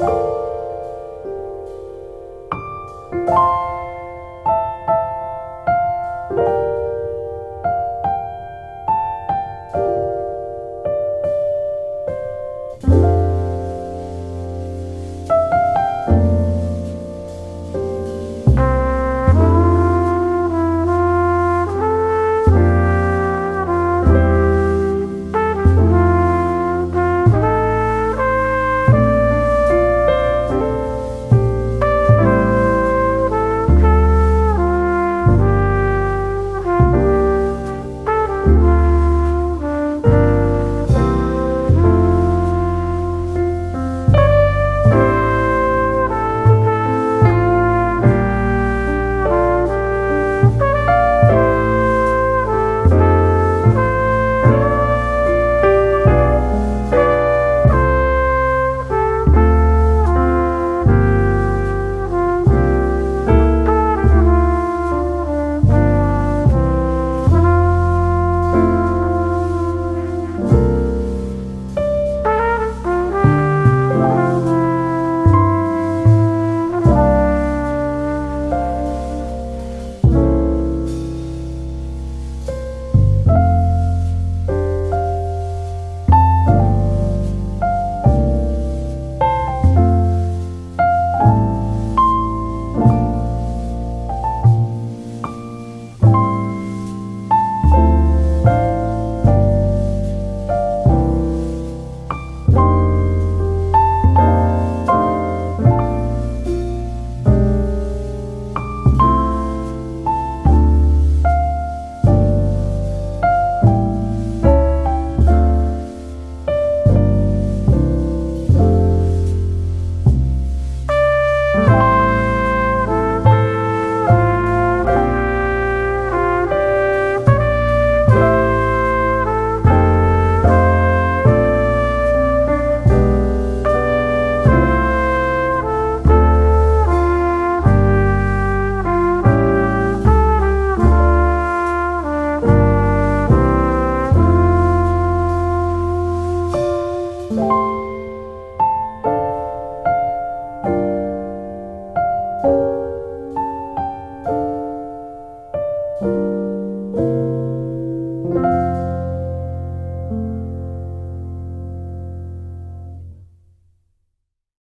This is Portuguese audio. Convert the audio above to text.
Música